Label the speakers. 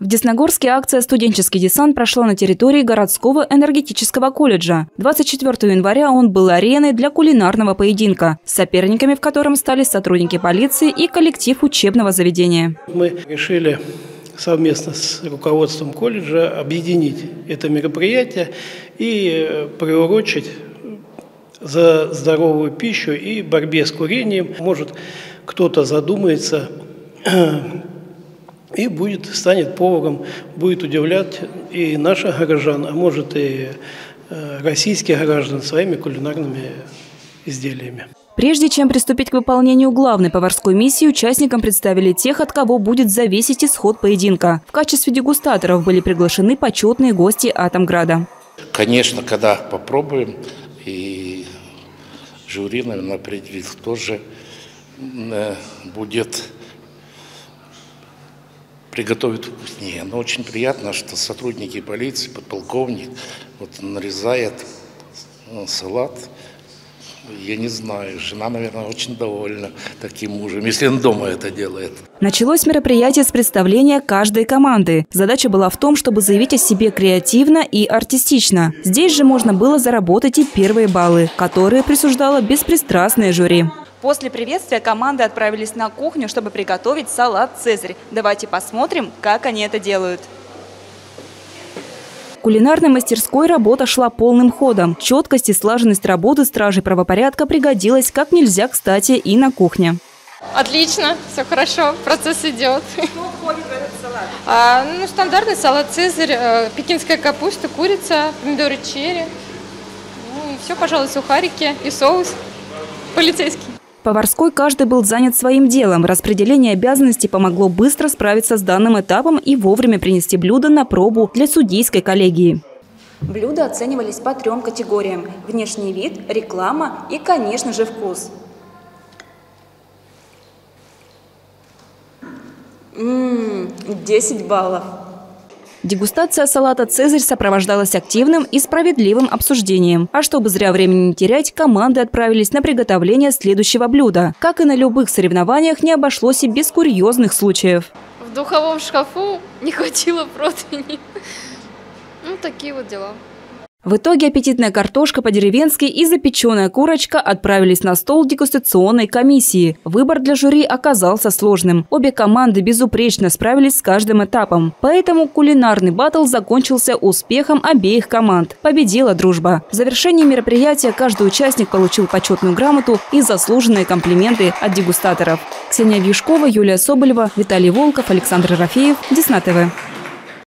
Speaker 1: В Десногорске акция «Студенческий десант» прошла на территории городского энергетического колледжа. 24 января он был ареной для кулинарного поединка, соперниками в котором стали сотрудники полиции и коллектив учебного заведения.
Speaker 2: Мы решили совместно с руководством колледжа объединить это мероприятие и э, приурочить за здоровую пищу и борьбе с курением. Может, кто-то задумается и будет, станет поваром, будет удивлять и наших горожан, а может и э, российских граждан своими кулинарными изделиями.
Speaker 1: Прежде чем приступить к выполнению главной поварской миссии, участникам представили тех, от кого будет зависеть исход поединка. В качестве дегустаторов были приглашены почетные гости Атомграда.
Speaker 3: Конечно, когда попробуем, и жюри, наверное, определит, кто же э, будет приготовит вкуснее. Но очень приятно, что сотрудники полиции, подполковник, вот нарезает э, салат. Я не знаю, жена, наверное, очень довольна таким мужем, если он дома это делает.
Speaker 1: Началось мероприятие с представления каждой команды. Задача была в том, чтобы заявить о себе креативно и артистично. Здесь же можно было заработать и первые баллы, которые присуждало беспристрастное жюри. После приветствия команды отправились на кухню, чтобы приготовить салат «Цезарь». Давайте посмотрим, как они это делают. В кулинарной мастерской работа шла полным ходом. Четкость и слаженность работы стражей правопорядка пригодилась как нельзя кстати и на кухне.
Speaker 4: Отлично, все хорошо, процесс идет.
Speaker 1: Что входит в этот салат?
Speaker 4: А, ну, стандартный салат «Цезарь», э, пекинская капуста, курица, помидоры черри. Ну и все, пожалуй, сухарики и соус полицейский
Speaker 1: поварской каждый был занят своим делом. Распределение обязанностей помогло быстро справиться с данным этапом и вовремя принести блюдо на пробу для судейской коллегии. Блюда оценивались по трем категориям – внешний вид, реклама и, конечно же, вкус. Ммм, 10 баллов. Дегустация салата «Цезарь» сопровождалась активным и справедливым обсуждением. А чтобы зря времени не терять, команды отправились на приготовление следующего блюда. Как и на любых соревнованиях, не обошлось и без курьезных случаев.
Speaker 4: В духовом шкафу не хватило противни. Ну, такие вот дела.
Speaker 1: В итоге аппетитная картошка по-деревенски и запеченная курочка отправились на стол дегустационной комиссии. Выбор для жюри оказался сложным. Обе команды безупречно справились с каждым этапом. Поэтому кулинарный батл закончился успехом обеих команд. Победила дружба. В завершении мероприятия каждый участник получил почетную грамоту и заслуженные комплименты от дегустаторов. Ксения Вьюшкова, Юлия Соболева, Виталий Волков, Александр Рафеев, Десна ТВ.